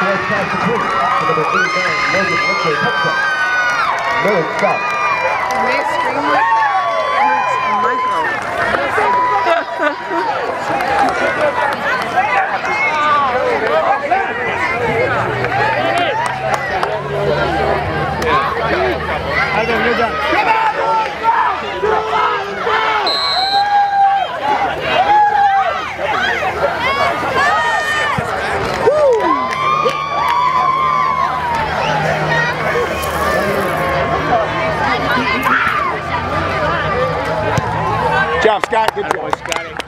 North South to Quick. Number I don't know that. Come on! job, Scott. Good job. Scotty.